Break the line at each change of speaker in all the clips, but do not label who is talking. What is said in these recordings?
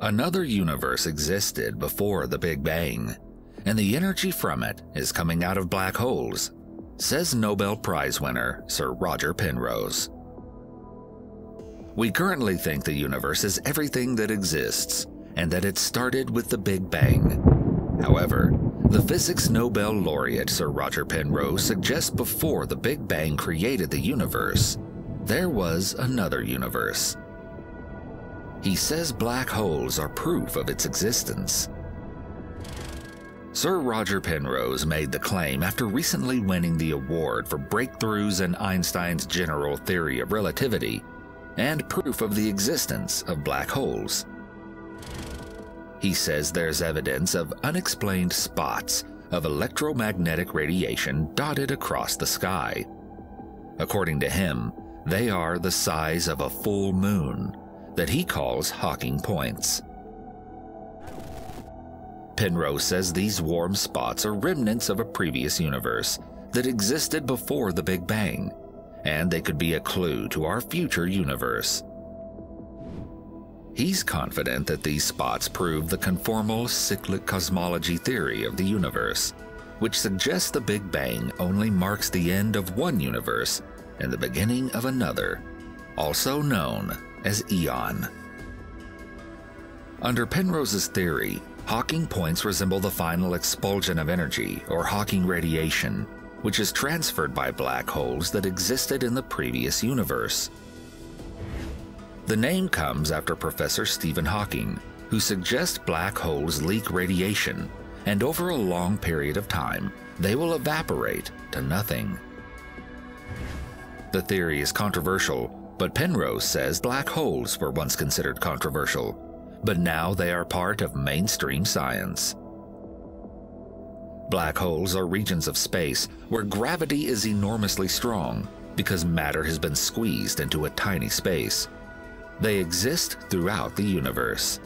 Another universe existed before the Big Bang, and the energy from it is coming out of black holes, says Nobel Prize winner Sir Roger Penrose. We currently think the universe is everything that exists, and that it started with the Big Bang. However, the physics Nobel laureate Sir Roger Penrose suggests before the Big Bang created the universe, there was another universe. He says black holes are proof of its existence. Sir Roger Penrose made the claim after recently winning the award for breakthroughs in Einstein's general theory of relativity and proof of the existence of black holes. He says there's evidence of unexplained spots of electromagnetic radiation dotted across the sky. According to him, they are the size of a full moon that he calls Hawking points. Penrose says these warm spots are remnants of a previous universe that existed before the Big Bang, and they could be a clue to our future universe. He's confident that these spots prove the conformal cyclic cosmology theory of the universe, which suggests the Big Bang only marks the end of one universe and the beginning of another, also known as Eon. Under Penrose's theory, Hawking points resemble the final expulsion of energy, or Hawking radiation, which is transferred by black holes that existed in the previous universe. The name comes after Professor Stephen Hawking, who suggests black holes leak radiation, and over a long period of time, they will evaporate to nothing. The theory is controversial, but Penrose says black holes were once considered controversial, but now they are part of mainstream science. Black holes are regions of space where gravity is enormously strong because matter has been squeezed into a tiny space. They exist throughout the universe.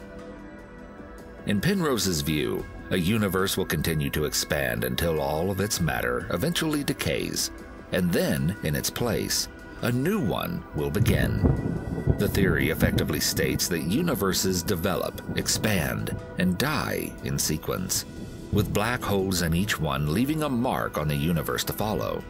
In Penrose's view, a universe will continue to expand until all of its matter eventually decays, and then, in its place, a new one will begin. The theory effectively states that universes develop, expand, and die in sequence, with black holes in each one leaving a mark on the universe to follow.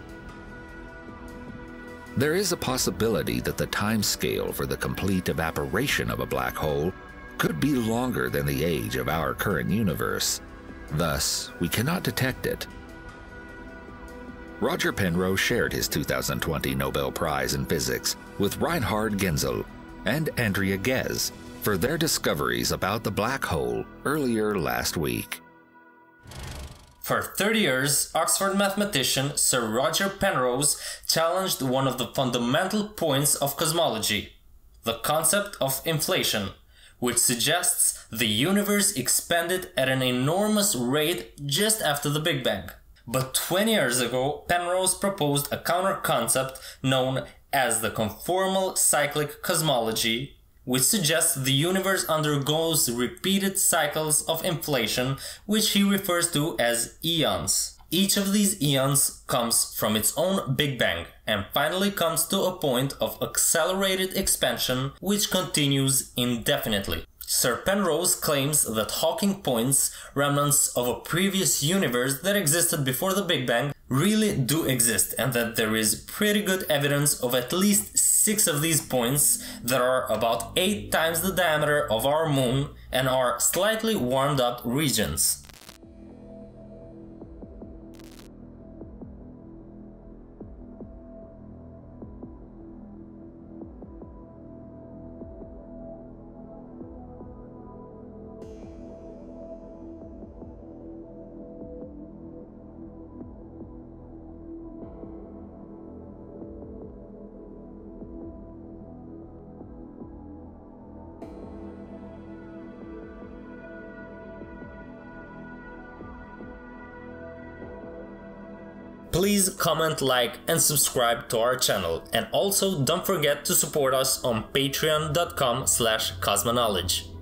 There is a possibility that the time scale for the complete evaporation of a black hole could be longer than the age of our current universe. Thus, we cannot detect it. Roger Penrose shared his 2020 Nobel Prize in Physics with Reinhard Genzel and Andrea Ghez for their discoveries about the black hole earlier last week.
For 30 years, Oxford mathematician Sir Roger Penrose challenged one of the fundamental points of cosmology the concept of inflation, which suggests the universe expanded at an enormous rate just after the Big Bang. But 20 years ago, Penrose proposed a counter concept known as the conformal cyclic cosmology, which suggests the universe undergoes repeated cycles of inflation, which he refers to as eons. Each of these eons comes from its own Big Bang and finally comes to a point of accelerated expansion which continues indefinitely. Sir Penrose claims that Hawking points, remnants of a previous universe that existed before the Big Bang, really do exist and that there is pretty good evidence of at least six of these points that are about eight times the diameter of our moon and are slightly warmed up regions. Please comment, like and subscribe to our channel and also don't forget to support us on patreon.com slash cosmoknowledge.